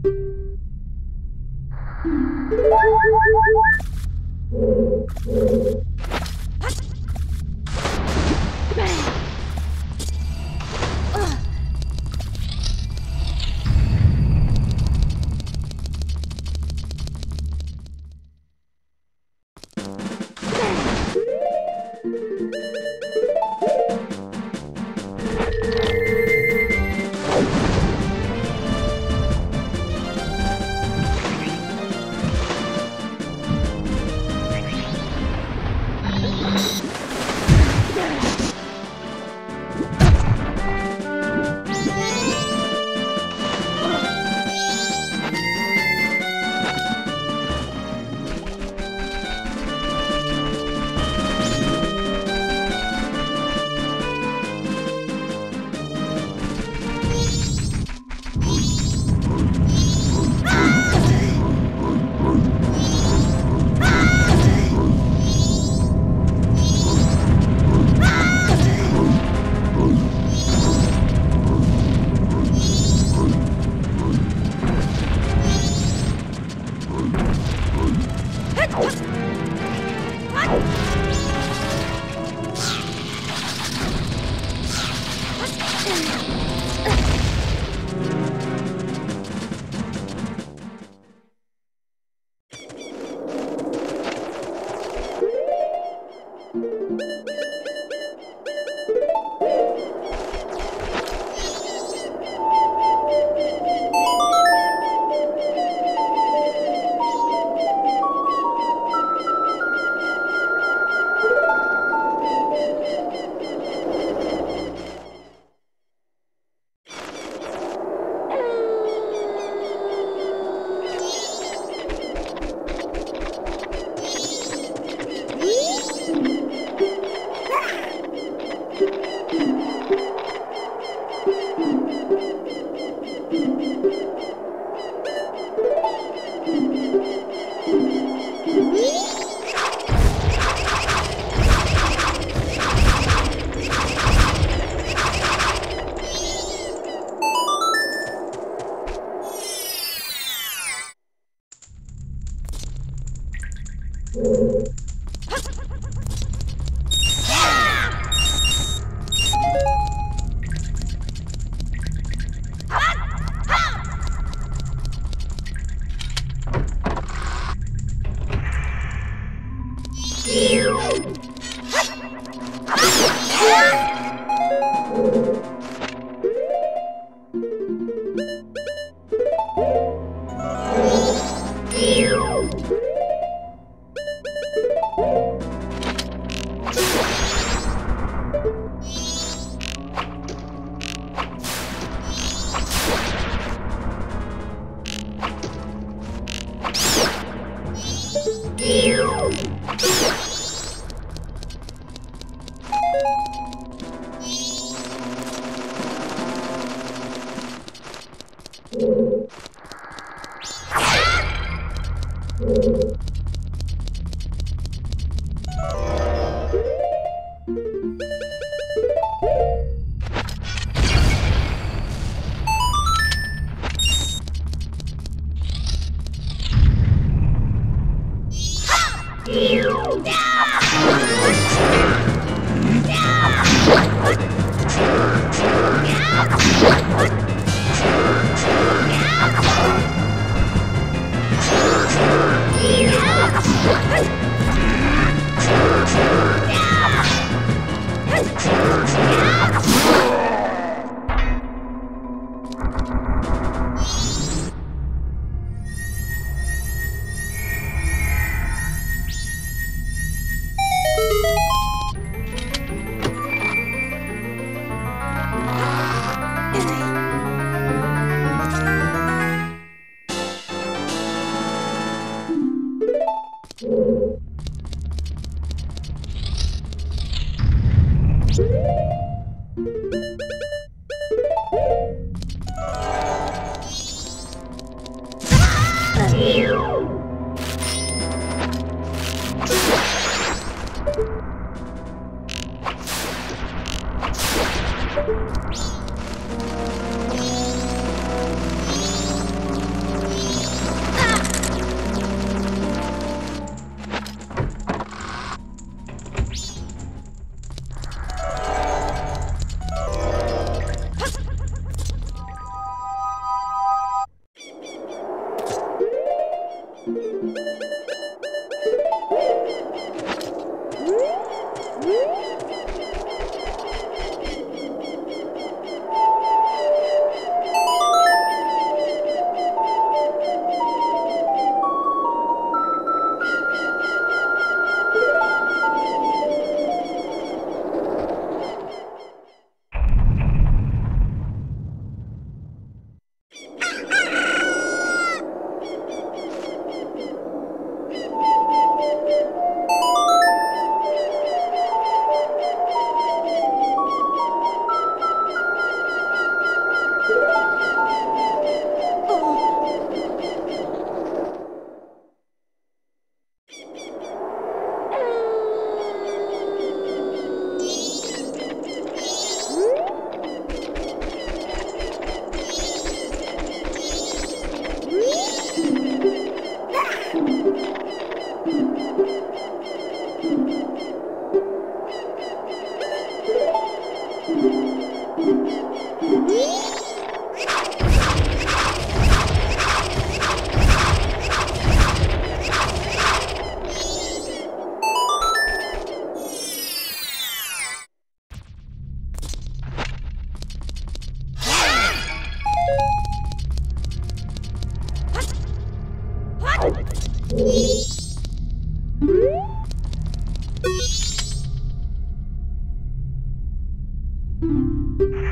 Thank you. you. Yeah! Yeah!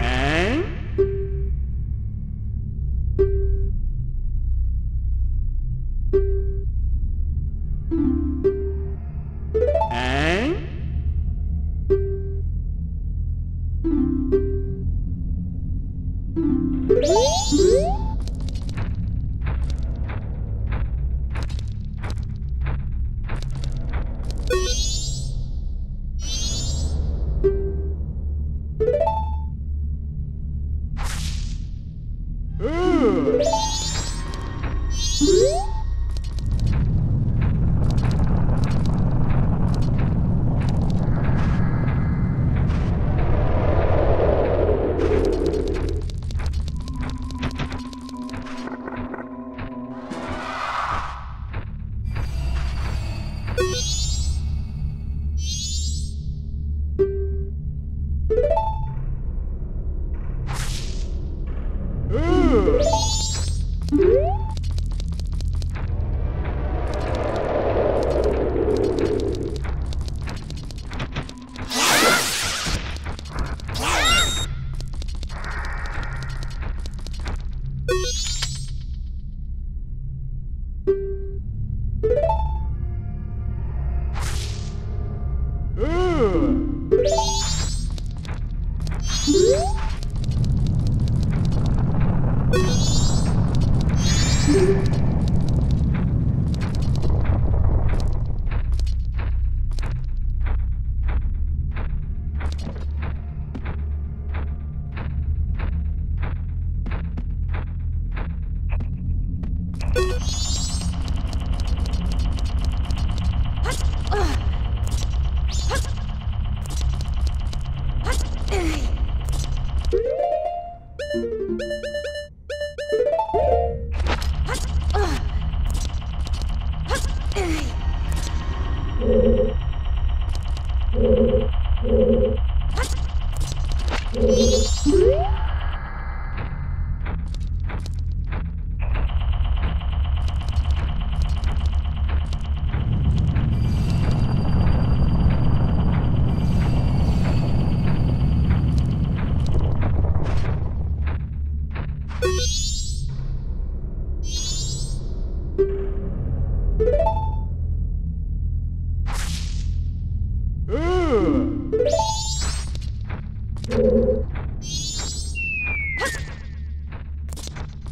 Hein? Ugh!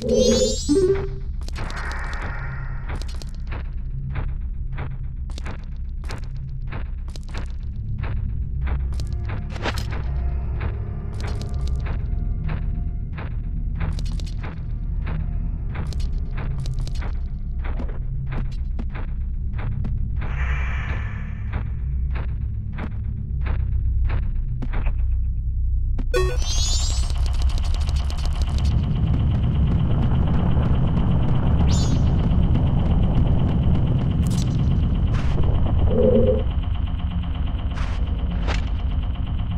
Beep.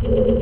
You